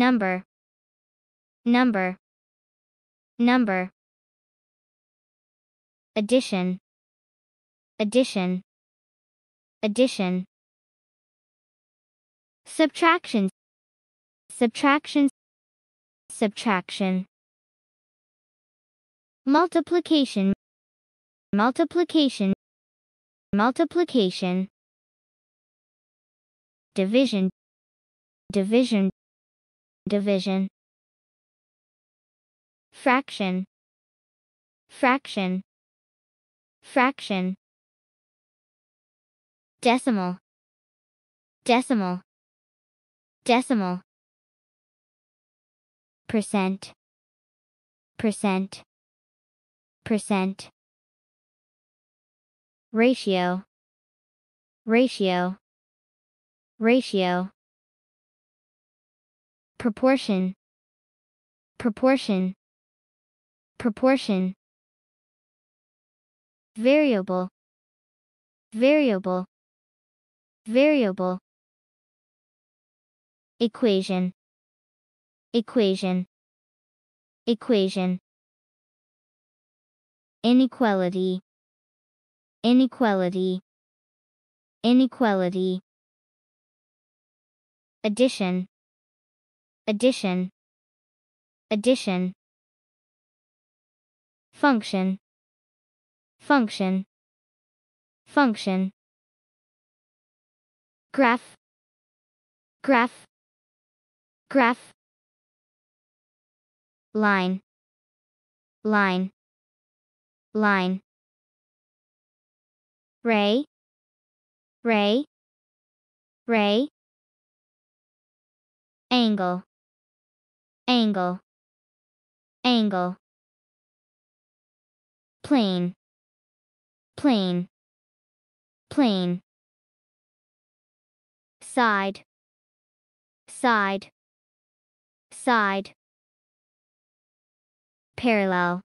number. Number. Number. Addition. Addition. Addition. Subtraction. Subtraction. Subtraction. Multiplication. Multiplication. Multiplication. Division. Division division. Fraction. Fraction. Fraction. Decimal. Decimal. Decimal. Percent. Percent. Percent. Ratio. Ratio. Ratio proportion. Proportion. Proportion. Variable. Variable. Variable. Equation. Equation. Equation. Inequality. Inequality. Inequality. Addition addition addition function function function graph graph graph line line line ray ray ray angle angle. Angle. Plane. Plane. Plane. Side. Side. Side. Parallel.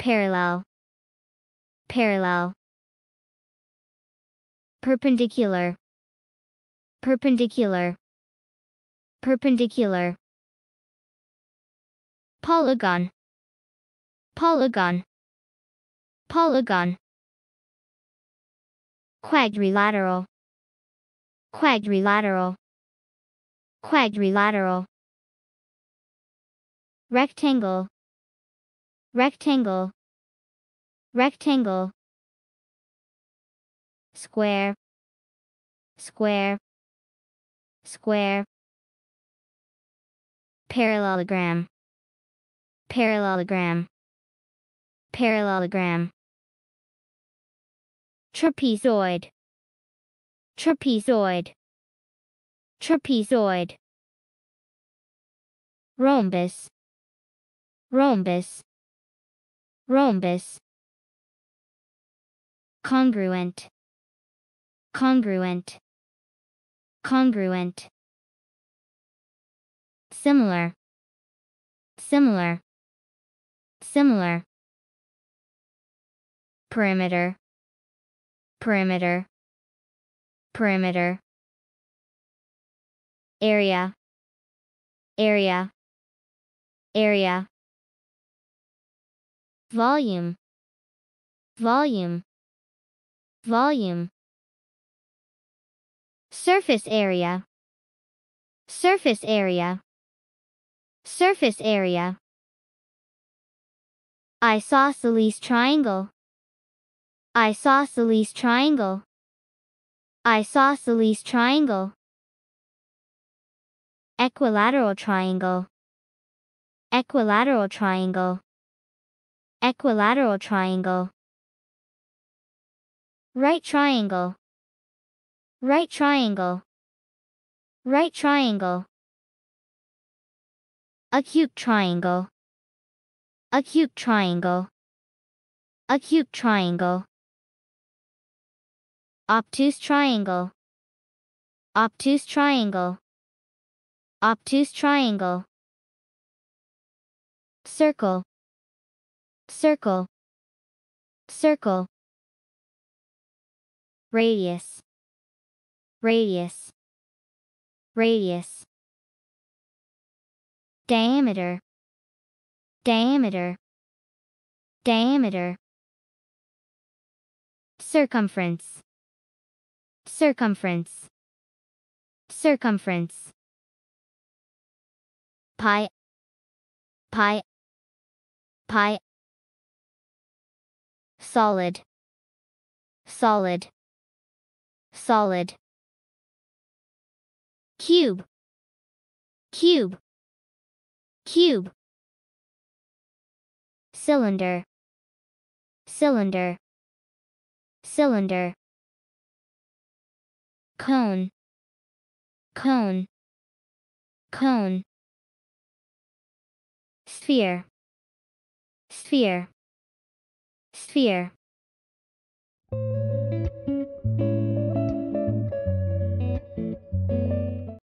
Parallel. Parallel. Perpendicular. Perpendicular. Perpendicular polygon. Polygon. Polygon. Quadrilateral. Quadrilateral. Quadrilateral. Rectangle. Rectangle. Rectangle. Square. Square. Square. Parallelogram parallelogram. Parallelogram. Trapezoid. Trapezoid. Trapezoid. Rhombus. Rhombus. Rhombus. Congruent. Congruent. Congruent. Similar. Similar similar. Perimeter. Perimeter. Perimeter. Area. Area. Area. Volume. Volume. Volume. Surface area. Surface area. Surface area isosceles triangle. Isosceles triangle. Isosceles triangle. Equilateral triangle. Equilateral triangle. Equilateral triangle. Right triangle. Right triangle. Right triangle. Acute triangle acute triangle. Acute triangle. Obtuse triangle. Obtuse triangle. Obtuse triangle. Circle. Circle. Circle. Radius. Radius. Radius. Diameter diameter diameter circumference circumference circumference pi pi pi solid solid solid cube cube cube cylinder cylinder cylinder cone cone cone sphere sphere sphere